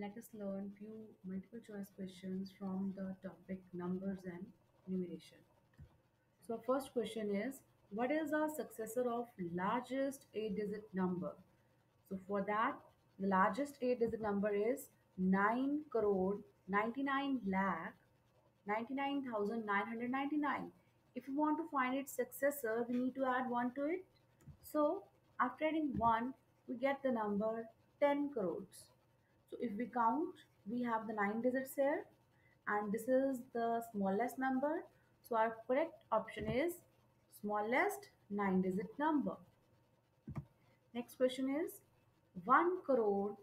Let us learn few multiple choice questions from the topic numbers and numeration. So first question is what is the successor of largest 8 digit number? So for that the largest 8 digit number is 9 crore 99 lakh 99,999. If we want to find its successor, we need to add 1 to it. So, after adding 1, we get the number 10 crores. So, if we count, we have the 9 digits here, and this is the smallest number. So, our correct option is smallest 9 digit number. Next question is 1 crore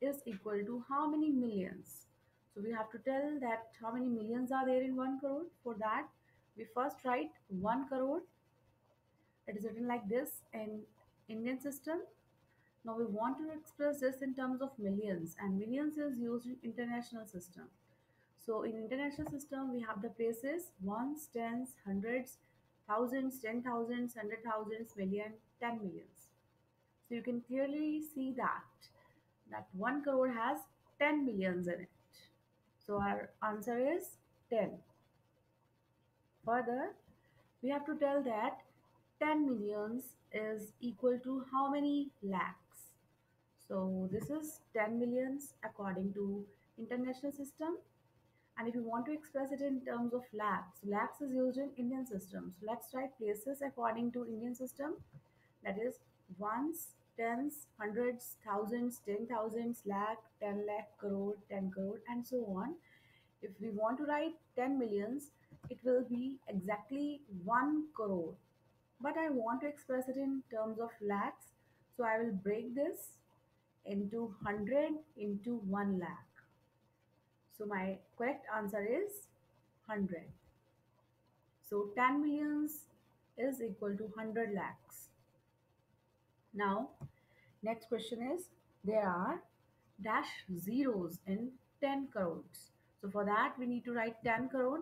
is equal to how many millions? So we have to tell that how many millions are there in 1 crore. For that, we first write 1 crore. It is written like this in Indian system. Now we want to express this in terms of millions and millions is used in international system. So in international system, we have the places ones, tens, hundreds, thousands, ten thousands, hundred thousands, million, ten millions. So you can clearly see that that 1 crore has 10 millions in it. So our answer is 10. Further, we have to tell that 10 millions is equal to how many lakhs? So this is 10 millions according to international system. And if you want to express it in terms of lakhs, lakhs is used in Indian system. So let's write places according to Indian system. That is ones, tens, hundreds, thousands, ten thousands, lakh, ten lakh, crore, ten crore, and so on. If we want to write 10 millions, it will be exactly 1 crore. But I want to express it in terms of lakhs, so I will break this into 100 into 1 lakh. So my correct answer is 100. So 10 millions is equal to 100 lakhs. Now, next question is there are dash zeros in 10 crores. So for that we need to write 10 crore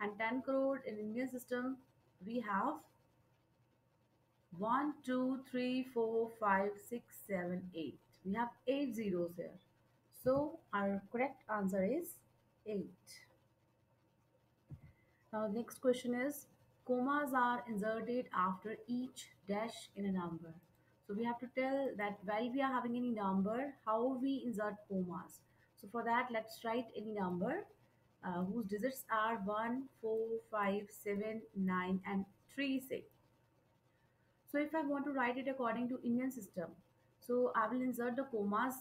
and 10 crore in Indian system we have one, 2, 3, 4, 5, 6, 7, 8. We have 8 zeros here. So our correct answer is 8. Now next question is commas are inserted after each dash in a number. So we have to tell that while we are having any number, how we insert commas. So for that, let's write any number uh, whose digits are 1, 4, 5, 7, 9 and 3, say. So if I want to write it according to Indian system, so I will insert the commas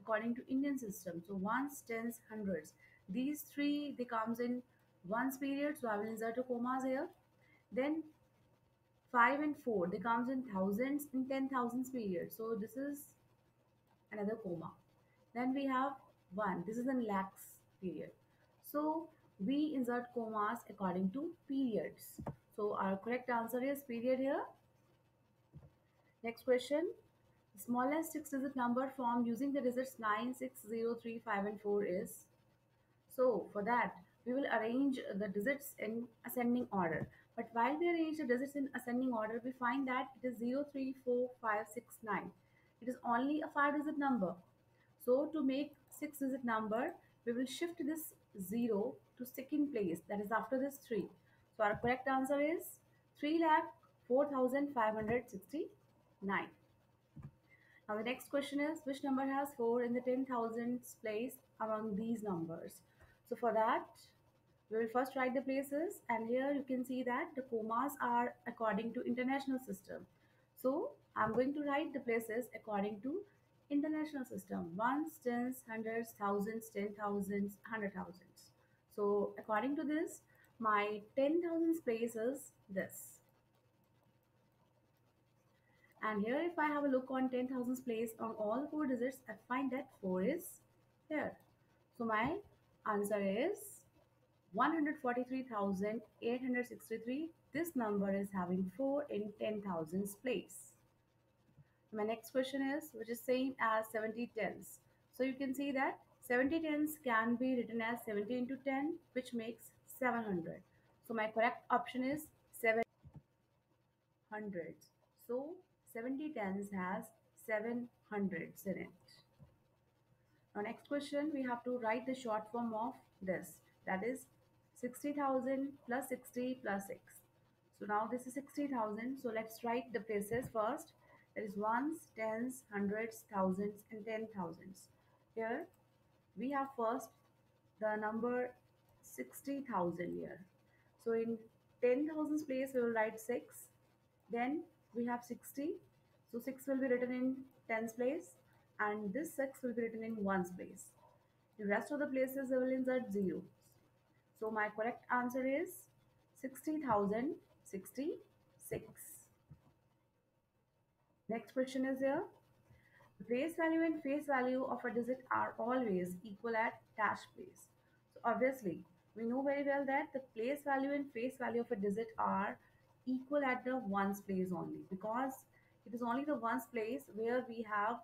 according to Indian system. So ones, tens, hundreds. These three they comes in ones period, so I will insert the commas here. Then five and four they comes in thousands in ten thousands period. So this is another comma. Then we have one. This is in lakhs period. So we insert commas according to periods. So our correct answer is period here. Next question. Smallest six-digit number formed using the digits 9, 6, 0, 3, 5 and 4 is. So for that, we will arrange the digits in ascending order. But while we arrange the digits in ascending order, we find that it is 0, 3, 4, 5, 6, 9. It is only a 5-digit number. So to make 6-digit number, we will shift this 0 to second place, that is after this 3. So our correct answer is 3 lakh 4569. Now the next question is which number has 4 in the 10,000s place among these numbers? So for that, we will first write the places and here you can see that the commas are according to international system. So I'm going to write the places according to international system. Ones, tens, hundreds, thousands, ten thousands, hundred thousands. So according to this, my 10,000 place is this. And here if I have a look on 10,000's place on all four digits, I find that 4 is here. So my answer is 143,863. This number is having 4 in 10,000's place. My next question is, which is same as 70 tens. So you can see that 70 tens can be written as 70 into 10, which makes 700. So my correct option is 700. So 70 tens has 700s in it. Now next question, we have to write the short form of this. That is 60,000 plus 60 plus 6. So now this is 60,000. So let's write the places first. There is ones, tens, hundreds, thousands and ten thousands. Here we have first the number 60,000 here. So in 10,000's place we will write 6. Then we have 60. So 6 will be written in tens place and this 6 will be written in ones place. The rest of the places will insert 0. So my correct answer is 60,066. Next question is here. The place value and face value of a digit are always equal at dash place. So obviously, we know very well that the place value and face value of a digit are equal at the ones place only because it is only the ones place where we have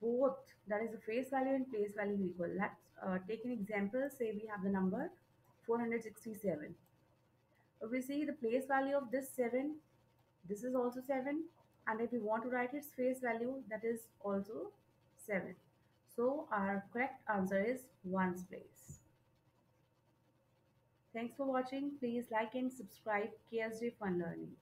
both that is the face value and place value equal. Let's uh, take an example. Say we have the number 467. We see the place value of this 7. This is also 7. And if we want to write its face value, that is also 7. So our correct answer is ones place. Thanks for watching. Please like and subscribe KSJ Fun Learning.